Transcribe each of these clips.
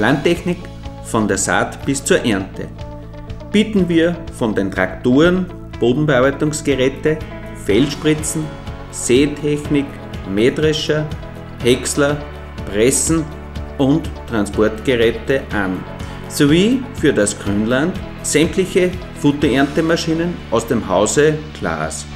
Landtechnik von der Saat bis zur Ernte. Bieten wir von den Traktoren, Bodenbearbeitungsgeräte, Feldspritzen, Seetechnik, Mähdrescher, Häcksler, Pressen und Transportgeräte an, sowie für das Grünland sämtliche Futteerntemaschinen aus dem Hause Klaas.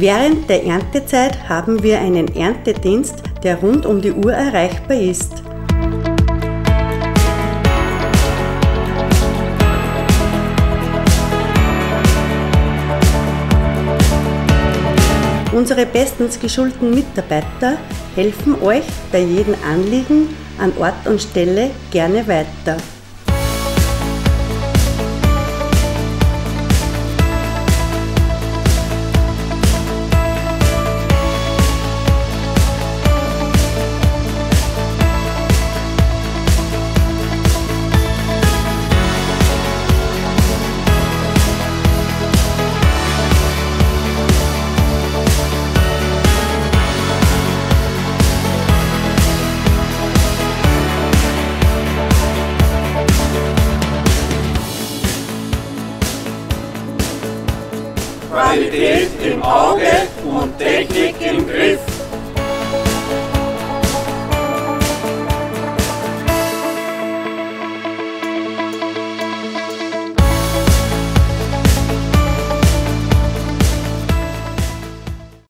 Während der Erntezeit haben wir einen Erntedienst, der rund um die Uhr erreichbar ist. Unsere bestens geschulten Mitarbeiter helfen euch bei jedem Anliegen an Ort und Stelle gerne weiter. Qualität im Auge und Technik im Griff.